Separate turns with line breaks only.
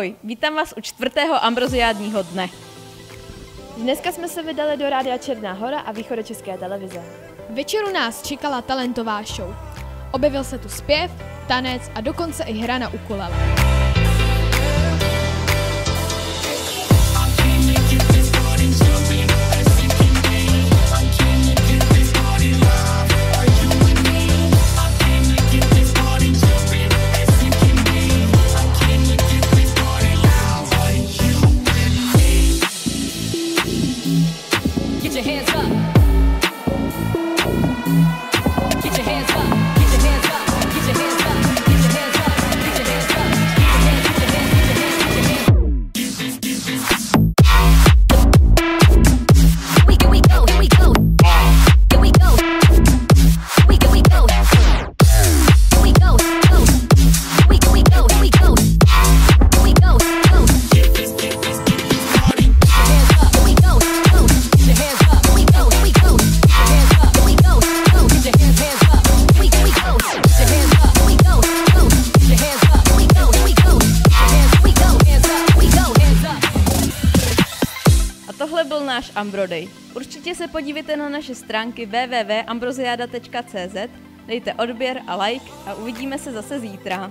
Ahoj, vítám vás u čtvrtého ambroziádního dne.
Dneska jsme se vydali do Rádia Černá hora a České televize.
Večeru nás čekala talentová show. Objevil se tu zpěv, tanec a dokonce i hra na ukulele. your hands up.
Tohle byl náš Ambrodej. Určitě se podívejte na naše stránky www.ambroziada.cz, dejte odběr a like a uvidíme se zase zítra.